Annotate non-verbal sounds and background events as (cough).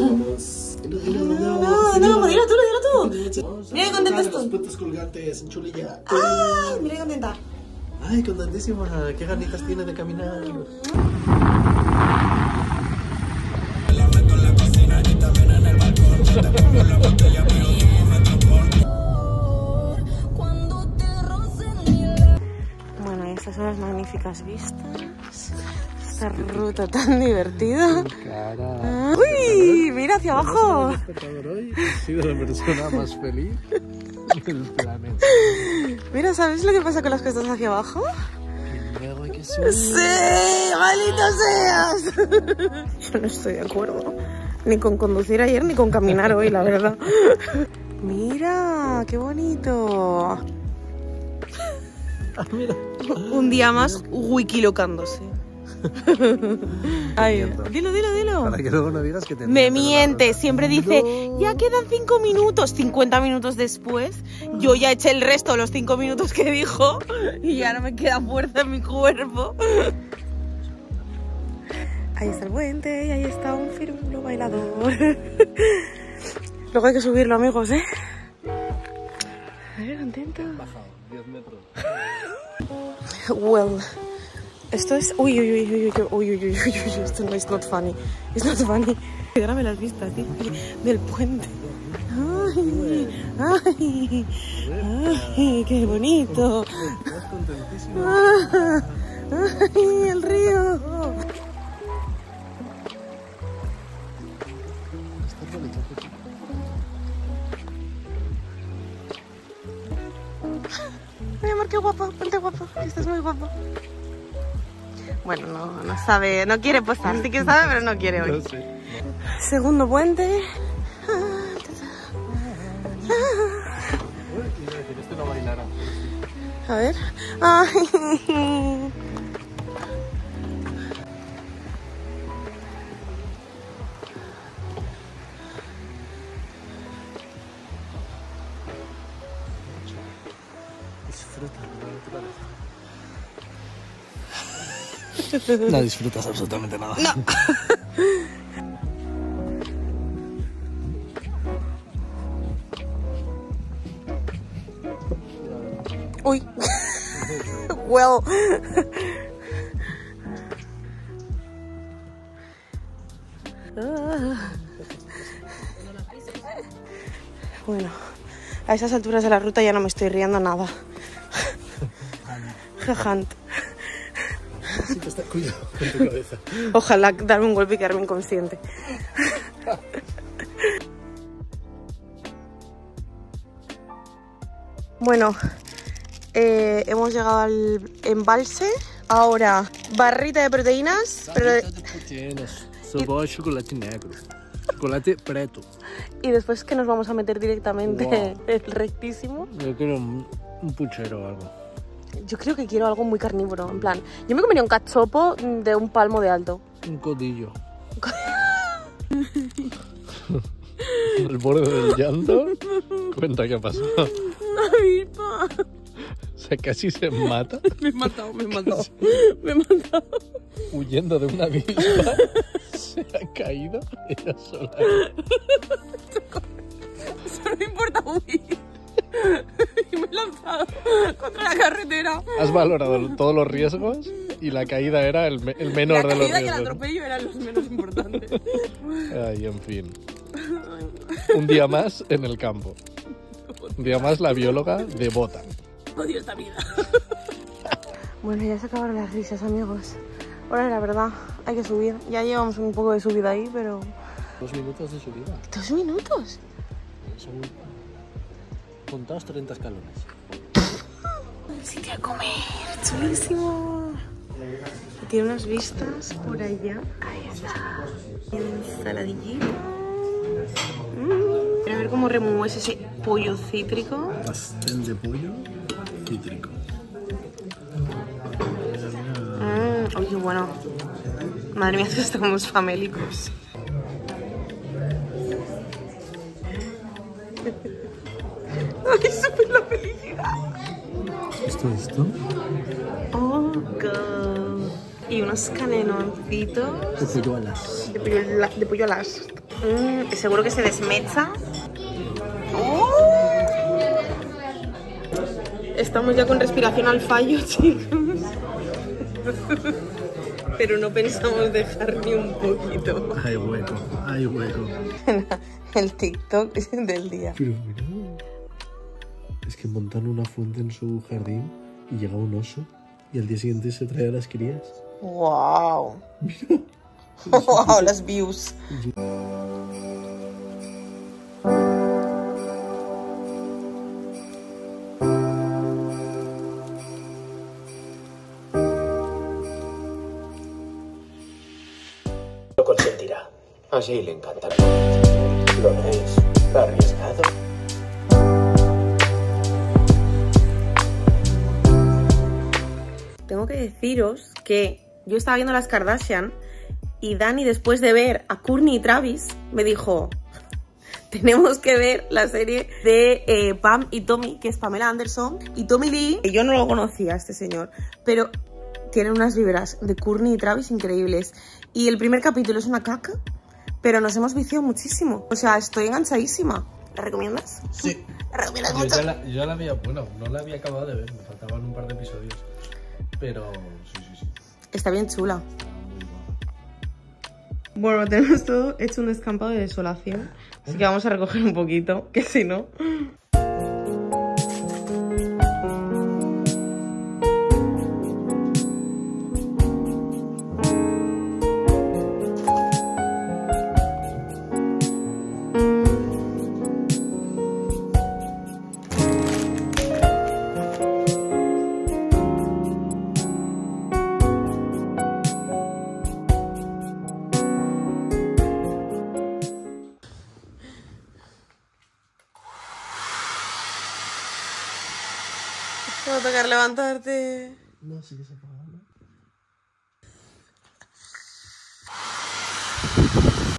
Vamos. No, no, no, dilo tú, dilo tú. Mira qué contenta Los estoy. puntos colgantes en chulilla. Ay, mira qué contenta. Ay, contentísima. Qué ganitas tiene de caminar. Bueno, y estas son las magníficas vistas. Esta ruta tan divertida. Cara. ¡Uy! Mira hacia abajo. hoy. He sido la persona más feliz del planeta. Mira, ¿sabes lo que pasa con las cuestas hacia abajo? Y luego hay que subir. ¡Sí! ¡Maldito seas! Yo no estoy de acuerdo. Ni con conducir ayer ni con caminar hoy, la verdad. Mira, qué bonito. Ah, mira. Un día más wikilocándose. (laughs) Ay, dilo, dilo, dilo. Para que luego no digas que te Me miente, siempre dice, ya quedan cinco minutos. 50 minutos después, yo ya eché el resto de los cinco minutos que dijo y ya no me queda fuerza en mi cuerpo. (laughs) Ahí está el puente y ahí está un firmulo bailador. (laughs) Luego hay que subirlo, amigos, ¿eh? A ver, contento. Bajado, 10 metros. Well, esto es. Uy, uy, uy, uy, uy, uy, uy, uy, uy, uy, esto no es not funny. It's not funny. Grábame las vistas, tío, del puente. Ay, ay, ay, qué bonito. Ah, Ay, el río. Ay, amor, qué guapo, ponte guapo, estás muy guapo. Bueno, no, no sabe, no quiere posar, sí que sabe, pero no quiere hoy. No sé. Segundo puente. A decir, este no bailará. A ver. Ay. (laughs) Disfruta, ¿no te parece? No disfrutas absolutamente nada. No. (laughs) Uy. well. Bueno, a esas alturas de la ruta ya no me estoy riendo nada. (laughs) Jajant. Sí que está cuidado con tu cabeza. Ojalá darme un golpe y quedarme inconsciente. Bueno, eh, hemos llegado al embalse. Ahora, barrita de proteínas, pero Tienes sabor chocolate negro. Chocolate preto. y después que nos vamos a meter directamente Wow. (laughs) el rectísimo. Yo quiero un, un puchero o algo. Yo creo que quiero algo muy carnívoro, en plan, yo me comería un cachopo de un palmo de alto. Un codillo. (laughs) El borde del llanto. Cuenta qué ha pasado. Avispa. O sea, casi se mata Me he matado, me he matado. Me he matado. huyendo de una avispa. Se ha caído ella sola. Solo me importa huir. Lanzado contra la carretera. Has valorado todos los riesgos y la caída era el, me- el menor la de los caída y el riesgos. atropello eran los menos importantes. Ay, en fin. Un día más en el campo. Un día más la bióloga devota. Odio esta vida. Bueno, ya se acabaron las risas, amigos. Ahora, la verdad, hay que subir. Ya llevamos un poco de subida ahí, pero... Dos minutos de subida. ¿Dos minutos? Son contados 30 escalones. Sitio a comer, chulísimo. Tiene unas vistas por allá. Ahí está. Ensaladillita. Mm. A ver cómo remueves ese pollo cítrico. Pastel de pollo cítrico. Mm, Oye, bueno. Madre mía, (laughs) es que estamos famélicos. (laughs) Ay, súper la felicidad. ¿Esto esto? Oh, God. Y unos canenoncitos De pollo, de pollo a las. Mm, seguro que se desmecha. ¡Oh! Estamos ya con respiración al fallo, (laughs) chicos. Pero no pensamos dejar ni un poquito. Hay hueco, hay hueco. (laughs) El TikTok (laughs) del día. Pero es que montan una fuente en su jardín y llega un oso y al día siguiente se trae a las crías. ¡Wow! ¡Wow! Las views. Lo consentirá. Así le encantará. ¿Lo veis? Tengo que deciros que yo estaba viendo las Kardashian y Dani, después de ver a Courtney y Travis, me dijo: (laughs) Tenemos que ver la serie de eh, Pam y Tommy, que es Pamela Anderson y Tommy Lee. que Yo no lo conocía, este señor, pero tienen unas vibras de Courtney y Travis increíbles. Y el primer capítulo es una caca, pero nos hemos viciado muchísimo. O sea, estoy enganchadísima. ¿La recomiendas? Sí. (laughs) ¿La recomiendas Yo mucho? ya, la, yo la había, bueno, no la había acabado de ver, me faltaban un par de episodios. Pero sí, sí, sí. Está bien chula. Está muy guapa. Bueno, tenemos todo hecho un escampado de desolación. Así que vamos a recoger un poquito, que si no. Va a tocar levantarte. No, sí que.